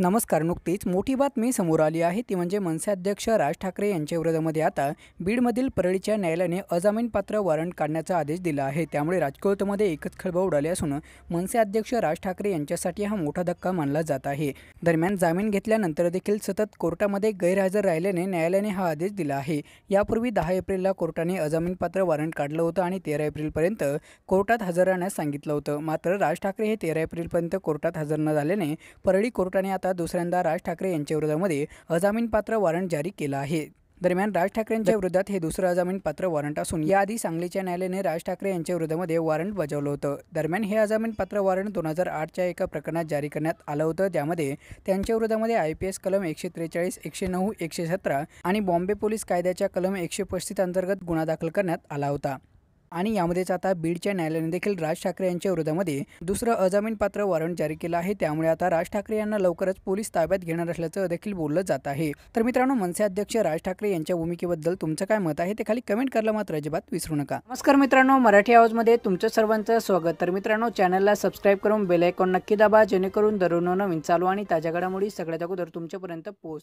नमस्कार नुकतीच मोठी बातमी समोर आली आहे. ती म्हणजे मनसे अध्यक्ष राज ठाकरे यांच्या विरोधामध्ये आता बीडमधील परळीच्या न्यायालयाने अजामीनपात्र वॉरंट काढण्याचा आदेश दिला आहे. त्यामुळे राजकोटमध्ये एकच खळबळ उडाली असून मनसे अध्यक्ष राज ठाकरे यांच्यासाठी हा मोठा धक्का मानला जात आहे. दरम्यान जामीन घेतल्यानंतर देखील सतत कोर्टामध्ये गैरहजर राहिल्याने न्यायालयाने हा आदेश दिला आहे. यापूर्वी दहा एप्रिलला कोर्टाने अजामीनपात्र वॉरंट काढलं होतं आणि तेरा एप्रिलपर्यंत कोर्टात हजर राहण्यास सांगितलं होतं. मात्र राज ठाकरे हे तेरा एप्रिलपर्यंत कोर्टात हजर न झाल्याने परळी कोर्टाने आता दुसऱ्यांदा राज ठाकरे यांच्या विरोधामध्ये अजामीनपात्र वॉरंट जारी केलं आहे. दरम्यान राज ठाकरेंच्या विरोधात हे दुसरं अजामीनपात्र वॉरंट असून याआधी सांगलीच्या न्यायालयाने राज ठाकरे यांच्या विरोधामध्ये वॉरंट बजावलं होतं. दरम्यान हे अजामीनपात्र वॉरंट दोन हजार आठच्या एका प्रकरणात जारी करण्यात आलं होतं. त्यामध्ये त्यांच्या विरोधामध्ये आय पी एस कलम एकशे त्रेचाळीस एकशे नऊ एकशे सतरा आणि बॉम्बे पोलीस कायद्याच्या कलम एकशे पस्तीस अंतर्गत गुन्हा दाखल करण्यात आला होता. आणि यामध्येच आता बीडच्या न्यायालयाने देखील राज ठाकरे यांच्या विरोधामध्ये दुसरं अजामीनपात्र वॉरंट जारी केलं आहे. त्यामुळे आता राज ठाकरे यांना लवकरच पोलीस ताब्यात घेणार असल्याचं देखील बोललं जात आहे. तर मित्रांनो मनसे अध्यक्ष राज ठाकरे यांच्या भूमिकेबद्दल तुमचं काय मत आहे ते खाली कमेंट करायला मात्र अजिबात विसरू नका. नमस्कार मित्रांनो मराठी आवाजमध्ये तुमचं सर्वांचं स्वागत. तर मित्रांनो चॅनलला सबस्क्राईब करून बेलायकॉन नक्की दाबा जेणेकरून दररोज नवीन चालू आणि ताज्या घडामोडी सगळ्यात अगोदर तुमच्यापर्यंत पोहोच